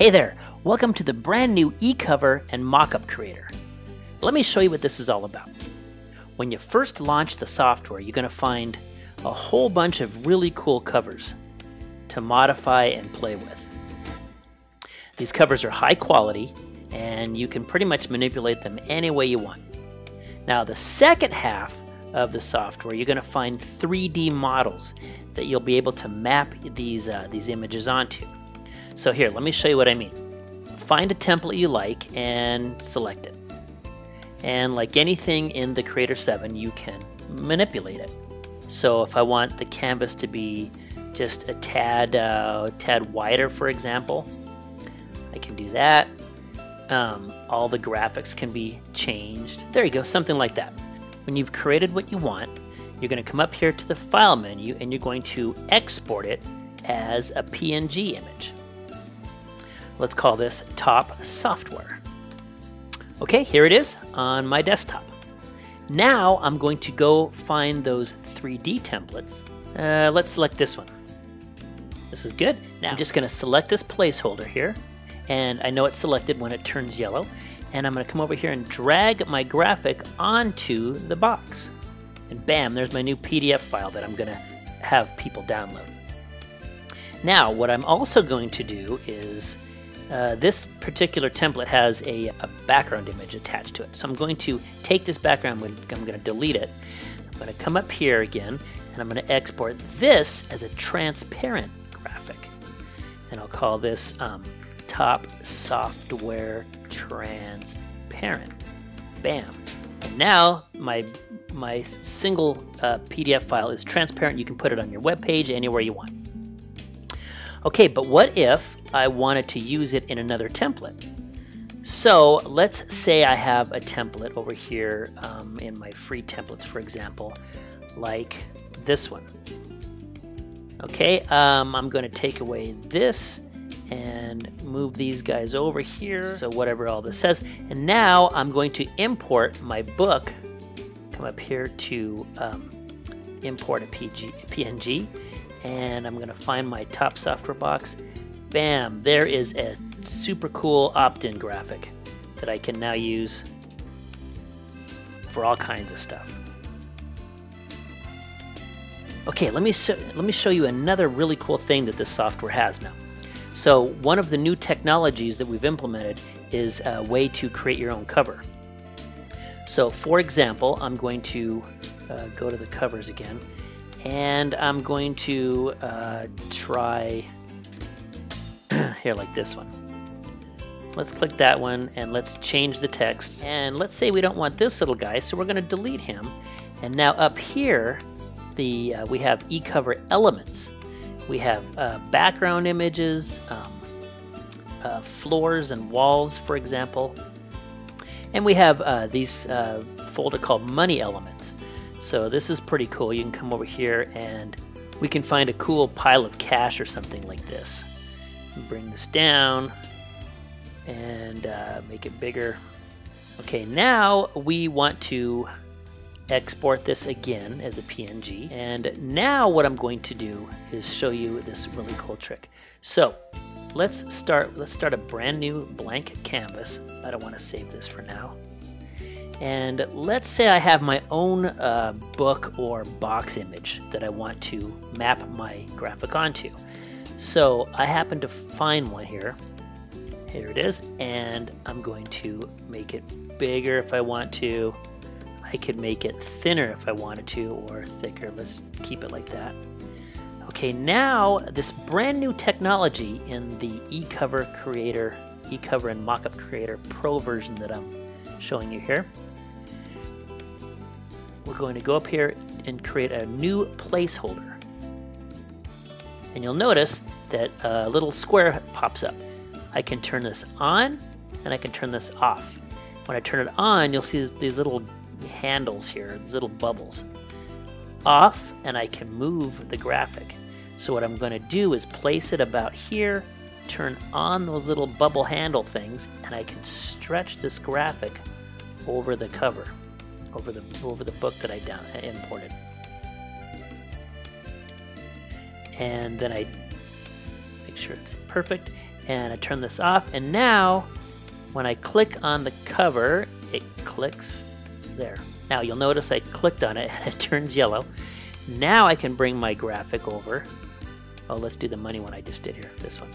Hey there, welcome to the brand new eCover and Mockup Creator. Let me show you what this is all about. When you first launch the software, you're going to find a whole bunch of really cool covers to modify and play with. These covers are high quality and you can pretty much manipulate them any way you want. Now the second half of the software, you're going to find 3D models that you'll be able to map these, uh, these images onto. So here, let me show you what I mean. Find a template you like and select it. And like anything in the Creator 7, you can manipulate it. So if I want the canvas to be just a tad, uh, tad wider, for example, I can do that. Um, all the graphics can be changed. There you go, something like that. When you've created what you want, you're going to come up here to the File menu and you're going to export it as a PNG image. Let's call this Top Software. Okay, here it is on my desktop. Now I'm going to go find those 3D templates. Uh, let's select this one. This is good. Now I'm just going to select this placeholder here and I know it's selected when it turns yellow. And I'm going to come over here and drag my graphic onto the box. And bam, there's my new PDF file that I'm going to have people download. Now, what I'm also going to do is uh, this particular template has a, a, background image attached to it. So I'm going to take this background, I'm going to delete it. I'm going to come up here again, and I'm going to export this as a transparent graphic. And I'll call this um, top software transparent. Bam. And now my my single uh, PDF file is transparent. You can put it on your web page anywhere you want. Okay, but what if I wanted to use it in another template? So let's say I have a template over here um, in my free templates, for example, like this one. Okay, um, I'm going to take away this and move these guys over here. So whatever all this says. And now I'm going to import my book. Come up here to um, import a PG, PNG. And I'm to find my top software box. Bam, there is a super cool opt-in graphic that I can now use for all kinds of stuff. Okay, let me, let me show you another really cool thing that this software has now. So one of the new technologies that we've implemented is a way to create your own cover. So for example, I'm going to uh, go to the covers again, and I'm going to uh, try here like this one. Let's click that one and let's change the text. And let's say we don't want this little guy, so we're going to delete him. And now up here, the uh, we have eCover elements. We have uh, background images, um, uh, floors and walls, for example. And we have uh, these uh, folder called money elements. So this is pretty cool. You can come over here and we can find a cool pile of cash or something like this. Bring this down and uh, make it bigger. Okay, now we want to export this again as a PNG. And now what I'm going to do is show you this really cool trick. So let's start, let's start a brand new blank canvas. I don't want to save this for now. And let's say I have my own uh, book or box image that I want to map my graphic onto. So I happen to find one here. Here it is. And I'm going to make it bigger if I want to. I could make it thinner if I wanted to, or thicker. Let's keep it like that. Okay, now this brand new technology in the eCover Creator, eCover and Mockup Creator Pro version that I'm showing you here. We're going to go up here and create a new placeholder. And you'll notice that a little square pops up. I can turn this on and I can turn this off. When I turn it on, you'll see these little handles here, these little bubbles. Off, and I can move the graphic. So what I'm going to do is place it about here, turn on those little bubble handle things, and I can stretch this graphic over the cover, over the over the book that I down, imported. And then I make sure it's perfect. And I turn this off, and now when I click on the cover, it clicks there. Now you'll notice I clicked on it and it turns yellow. Now I can bring my graphic over. Oh, let's do the money one I just did here, this one.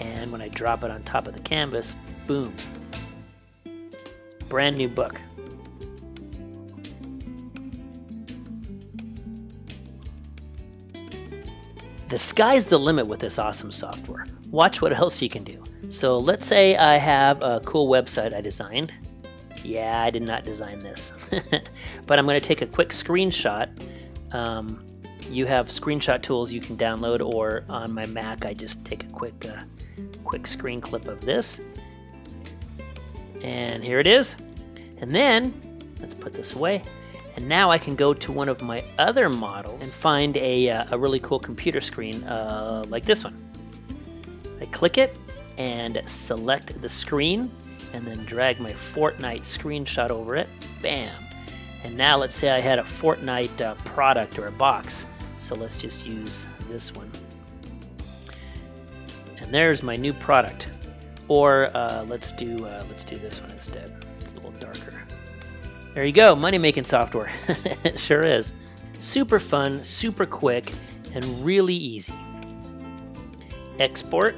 And when I drop it on top of the canvas, boom. Brand new book. The sky's the limit with this awesome software. Watch what else you can do. So let's say I have a cool website I designed. Yeah, I did not design this. but I'm going to take a quick screenshot. Um, you have screenshot tools you can download, or on my Mac, I just take a quick, uh, quick screen clip of this. And here it is. And then, let's put this away. And now I can go to one of my other models and find a, uh, a really cool computer screen uh, like this one. I click it and select the screen and then drag my Fortnite screenshot over it. Bam! And now let's say I had a Fortnite uh, product or a box. So let's just use this one. And there's my new product. Or uh, let's do uh, let's do this one instead. It's a little darker. There you go, money making software. it sure is. Super fun, super quick, and really easy. Export,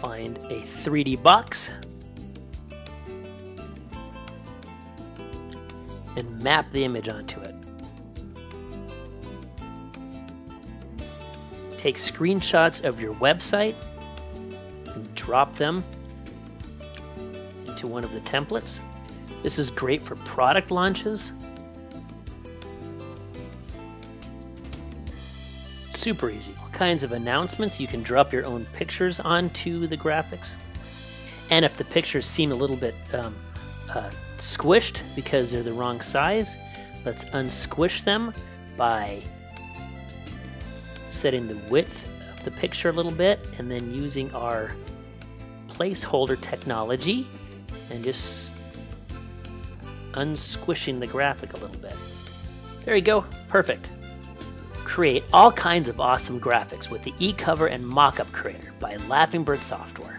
find a 3D box, and map the image onto it. Take screenshots of your website and drop them into one of the templates. This is great for product launches. Super easy. All kinds of announcements. You can drop your own pictures onto the graphics. And if the pictures seem a little bit um, uh, squished because they're the wrong size. Let's unsquish them by setting the width of the picture a little bit and then using our placeholder technology and just unsquishing the graphic a little bit. There you go, perfect. Create all kinds of awesome graphics with the eCover and Mockup Creator by Laughingbird Software.